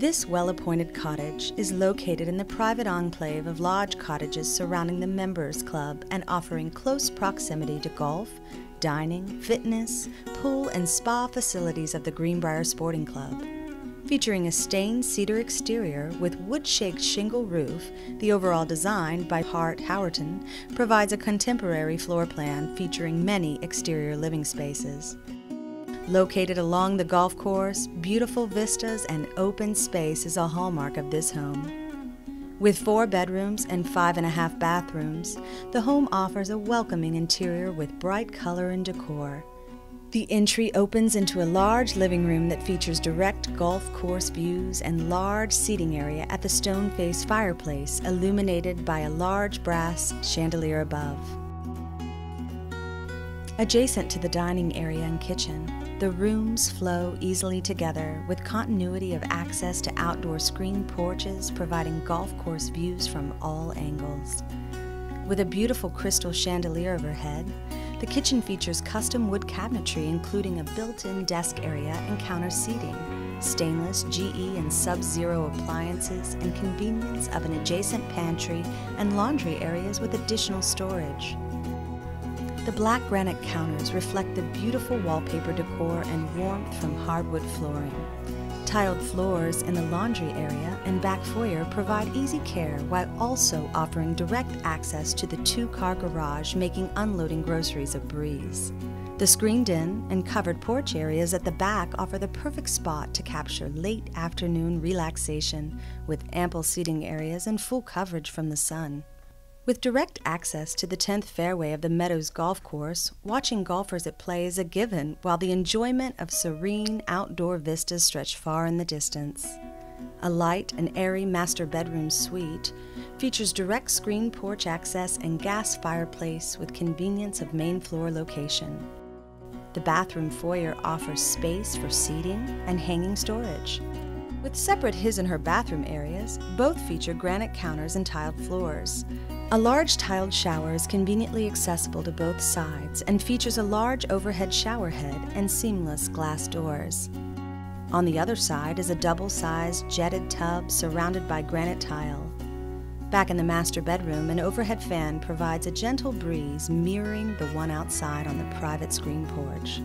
This well appointed cottage is located in the private enclave of lodge cottages surrounding the Members Club and offering close proximity to golf, dining, fitness, pool, and spa facilities of the Greenbrier Sporting Club. Featuring a stained cedar exterior with wood shaked shingle roof, the overall design by Hart Howerton provides a contemporary floor plan featuring many exterior living spaces. Located along the golf course, beautiful vistas and open space is a hallmark of this home. With four bedrooms and five and a half bathrooms, the home offers a welcoming interior with bright color and decor. The entry opens into a large living room that features direct golf course views and large seating area at the stone faced fireplace, illuminated by a large brass chandelier above. Adjacent to the dining area and kitchen, the rooms flow easily together with continuity of access to outdoor screen porches providing golf course views from all angles. With a beautiful crystal chandelier overhead, the kitchen features custom wood cabinetry including a built-in desk area and counter seating, stainless GE and Sub-Zero appliances, and convenience of an adjacent pantry and laundry areas with additional storage. The black granite counters reflect the beautiful wallpaper decor and warmth from hardwood flooring. Tiled floors in the laundry area and back foyer provide easy care while also offering direct access to the two car garage, making unloading groceries a breeze. The screened in and covered porch areas at the back offer the perfect spot to capture late afternoon relaxation with ample seating areas and full coverage from the sun. With direct access to the 10th fairway of the Meadows Golf Course, watching golfers at play is a given, while the enjoyment of serene outdoor vistas stretch far in the distance. A light and airy master bedroom suite features direct screen porch access and gas fireplace with convenience of main floor location. The bathroom foyer offers space for seating and hanging storage. With separate his and her bathroom areas, both feature granite counters and tiled floors. A large tiled shower is conveniently accessible to both sides and features a large overhead shower head and seamless glass doors. On the other side is a double-sized jetted tub surrounded by granite tile. Back in the master bedroom, an overhead fan provides a gentle breeze mirroring the one outside on the private screen porch.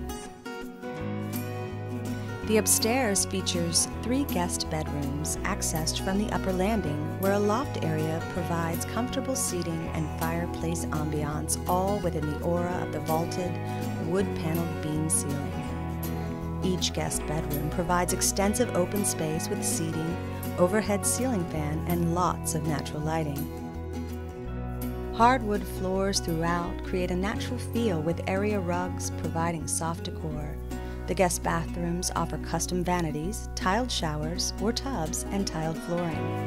The upstairs features three guest bedrooms accessed from the upper landing, where a loft area provides comfortable seating and fireplace ambiance, all within the aura of the vaulted, wood paneled beam ceiling. Each guest bedroom provides extensive open space with seating, overhead ceiling fan, and lots of natural lighting. Hardwood floors throughout create a natural feel with area rugs providing soft decor. The guest bathrooms offer custom vanities, tiled showers or tubs, and tiled flooring.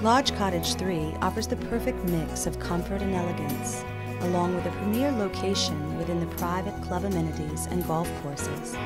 Lodge Cottage 3 offers the perfect mix of comfort and elegance, along with a premier location within the private club amenities and golf courses.